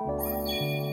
Música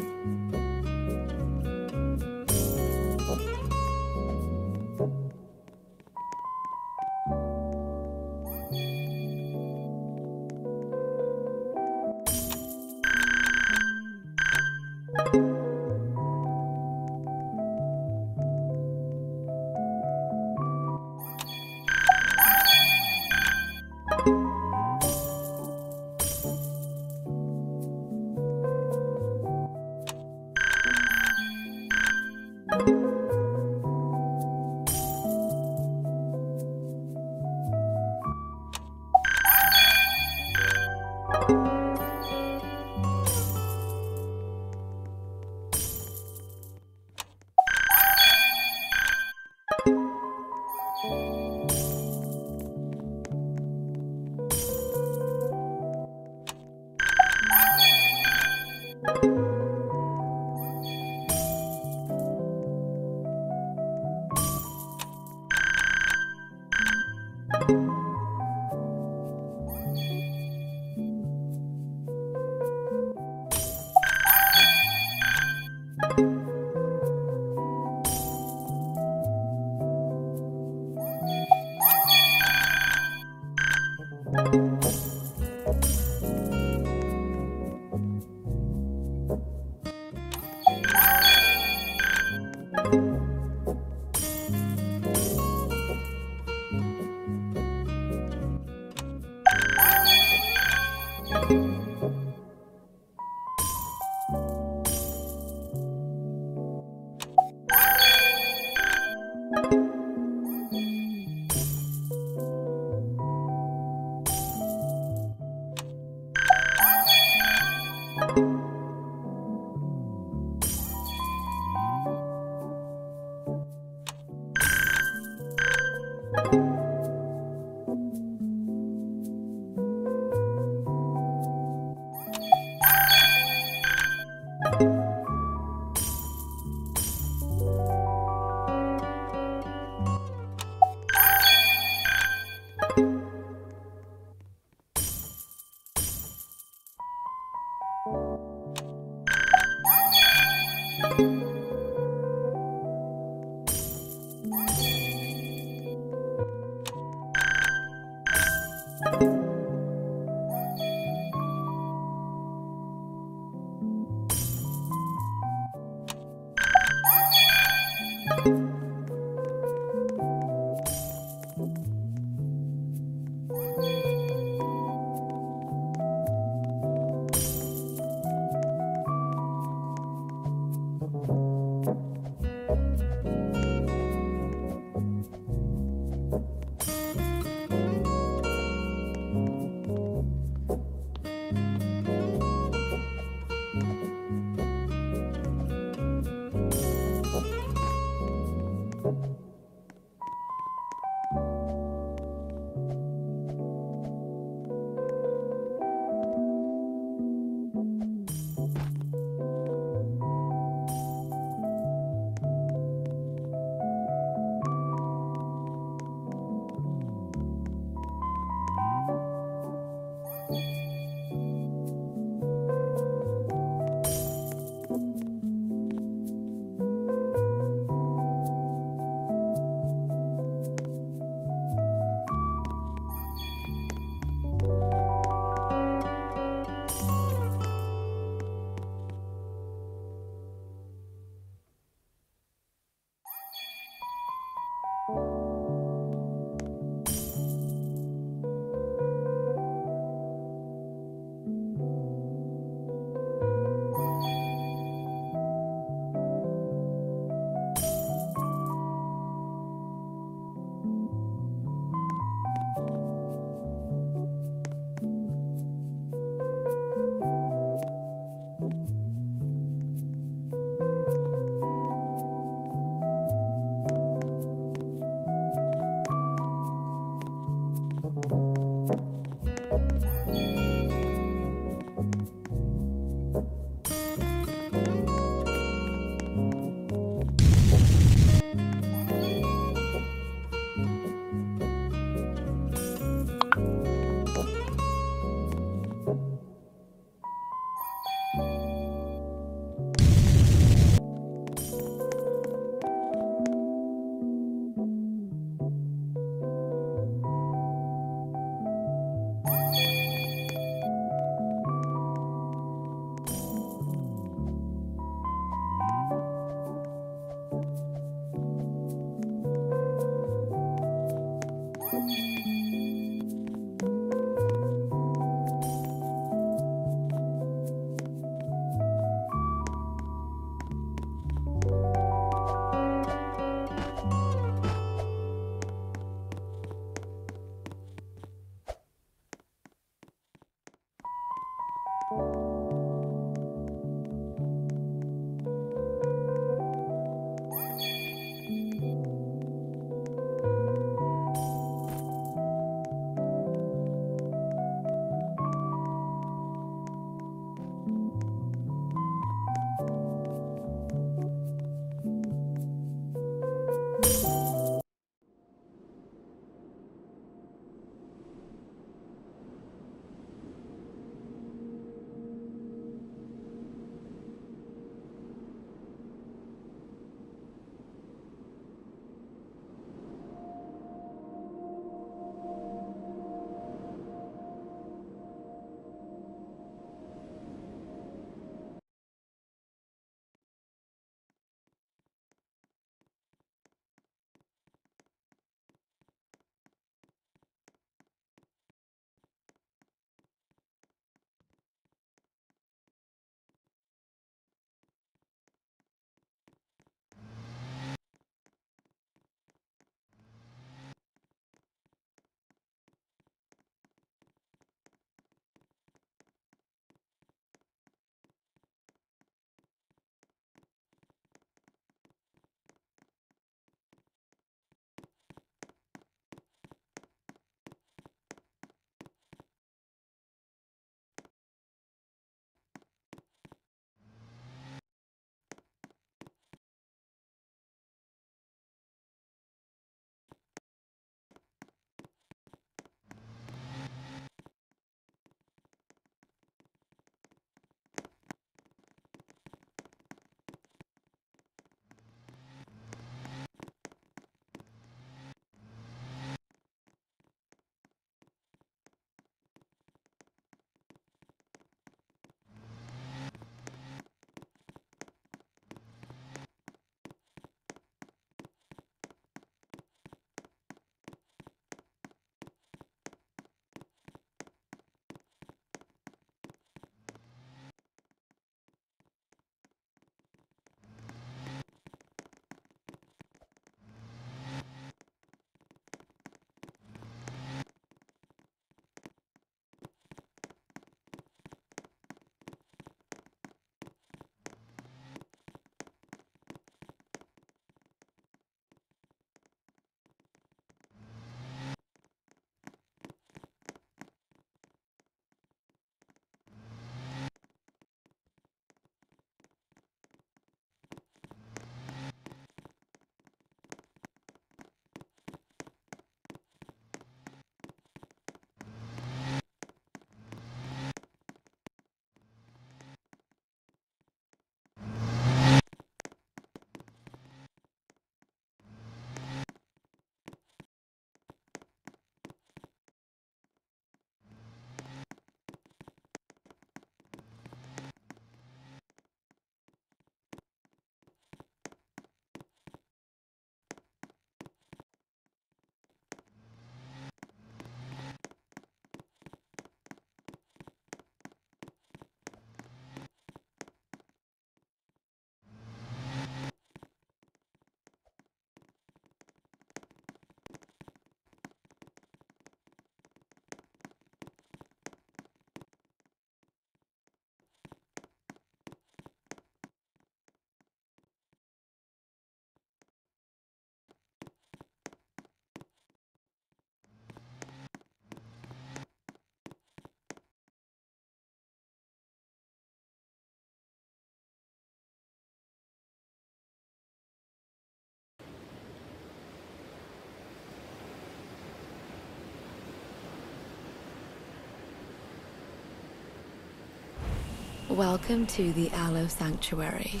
Welcome to the Aloe Sanctuary,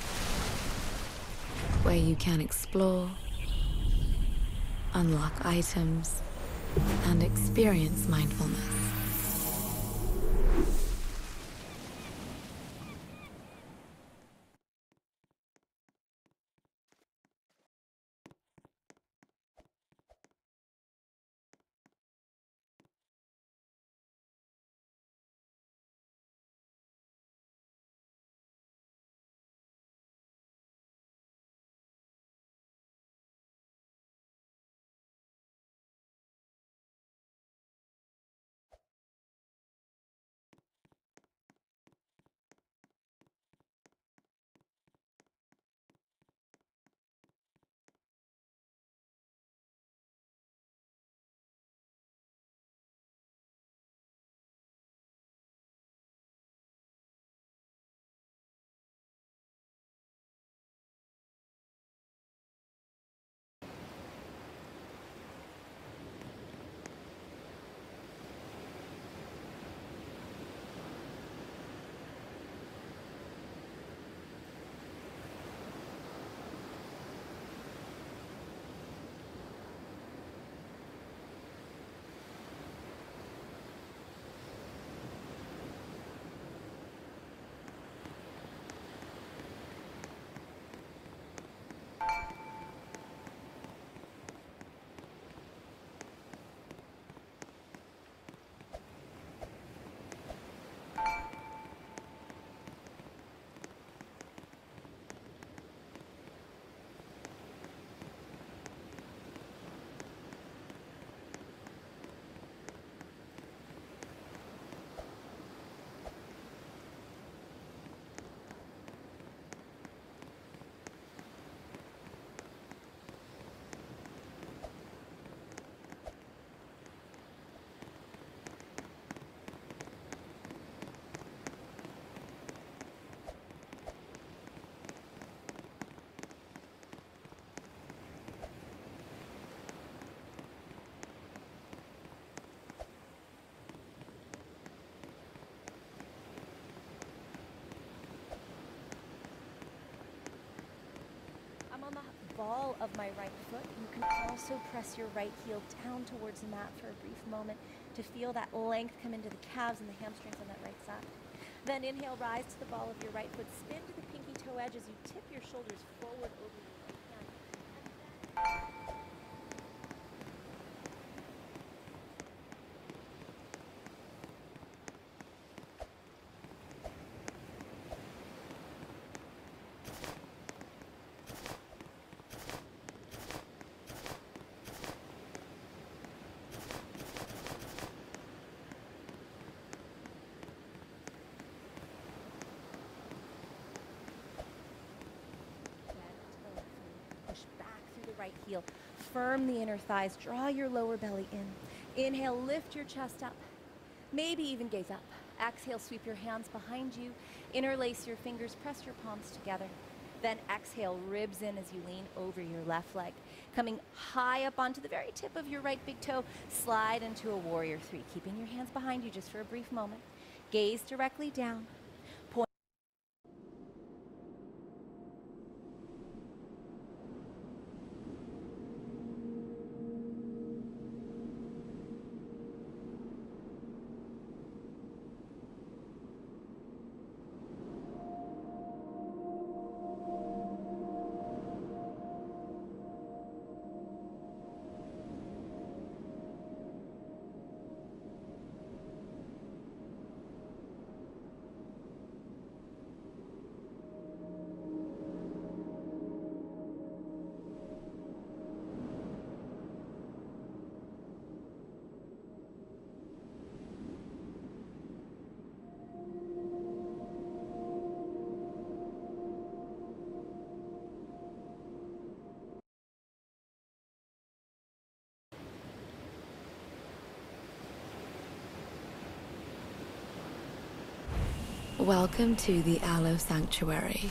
where you can explore, unlock items, and experience mindfulness. Ball of my right foot. You can also press your right heel down towards the mat for a brief moment to feel that length come into the calves and the hamstrings on that right side. Then inhale, rise to the ball of your right foot, spin to the pinky toe edge as you tip your shoulders forward over your right hand. And then Gentle. Push back through the right heel. Firm the inner thighs. Draw your lower belly in. Inhale, lift your chest up. Maybe even gaze up. Exhale, sweep your hands behind you. Interlace your fingers, press your palms together. Then exhale, ribs in as you lean over your left leg. Coming high up onto the very tip of your right big toe, slide into a warrior three, keeping your hands behind you just for a brief moment. Gaze directly down. Welcome to the Aloe Sanctuary,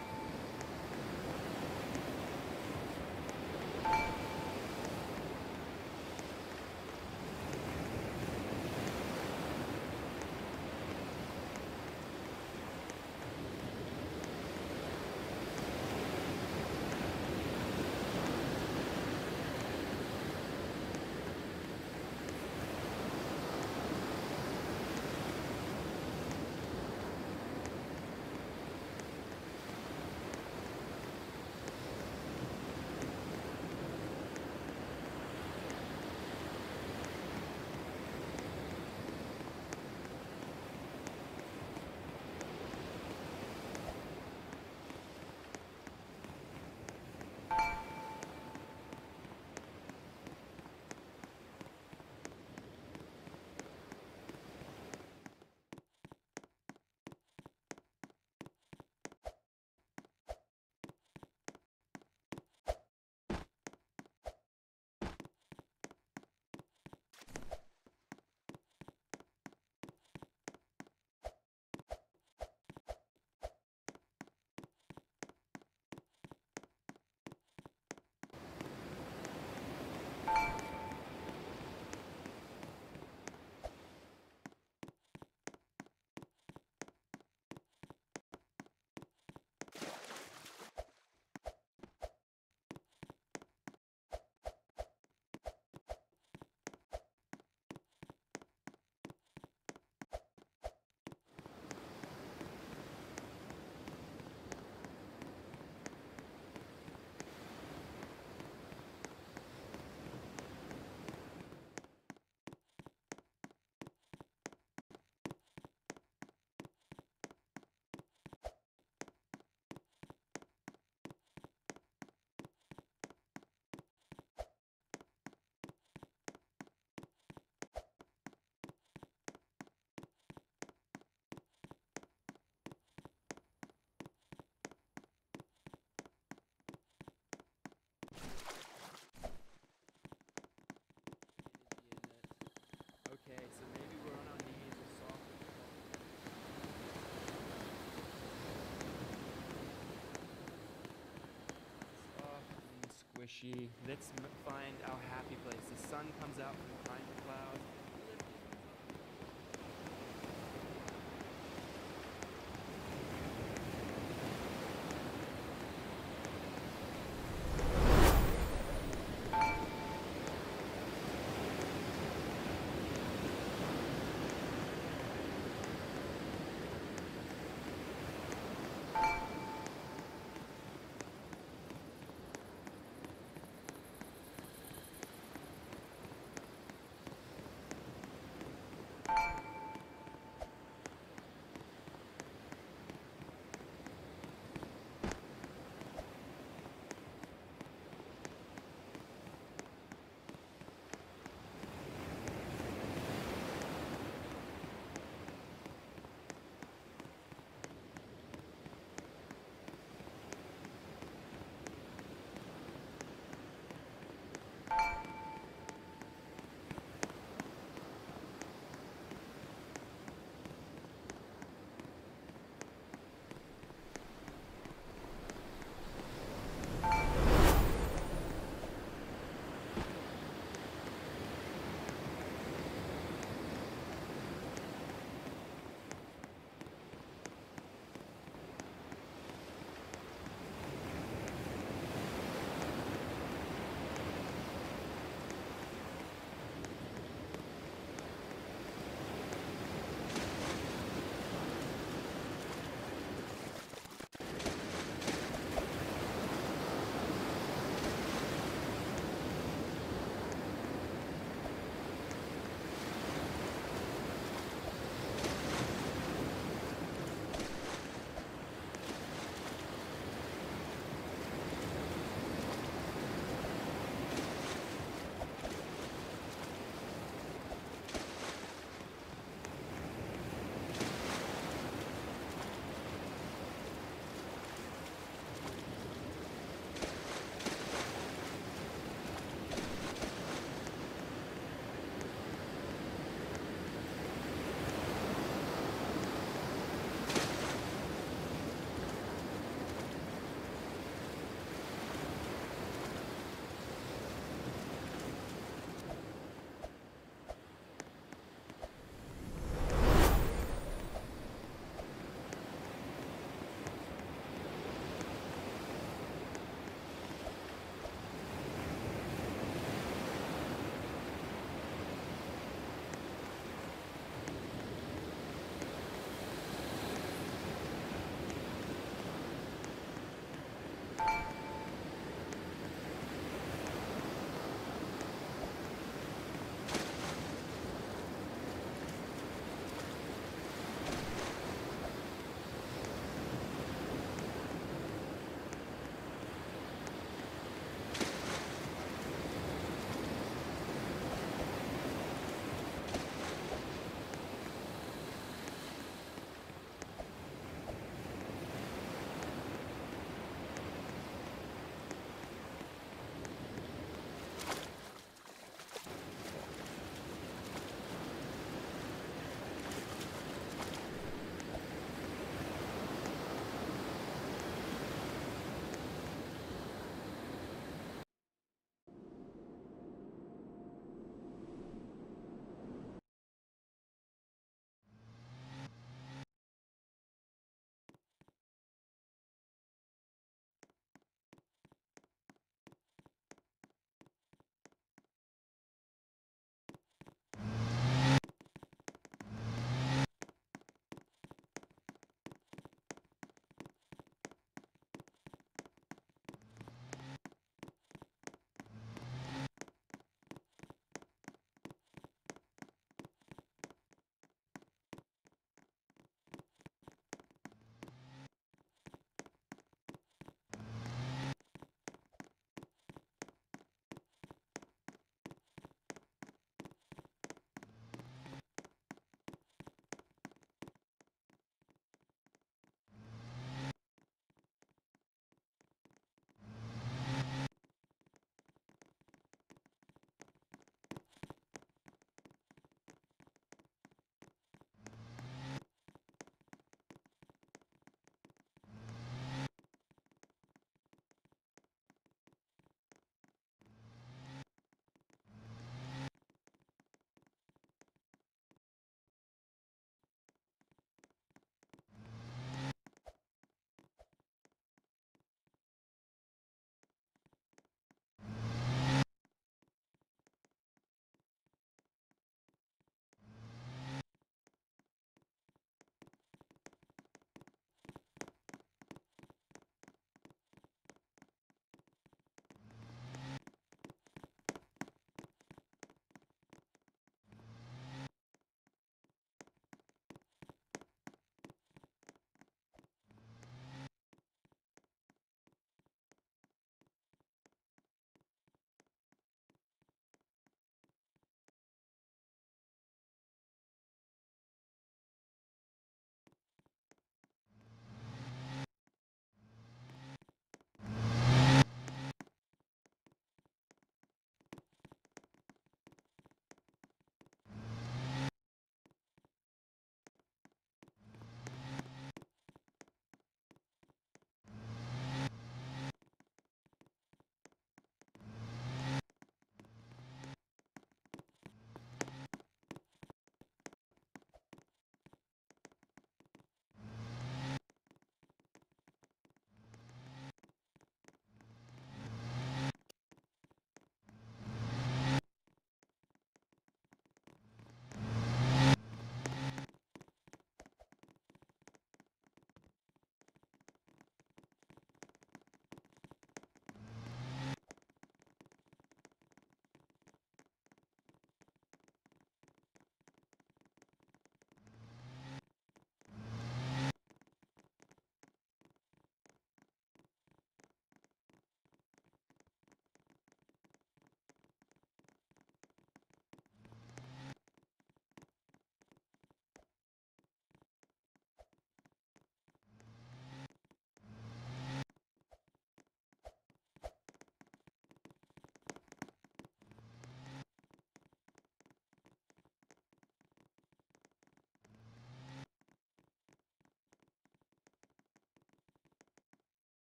Let's find our happy place. The sun comes out from behind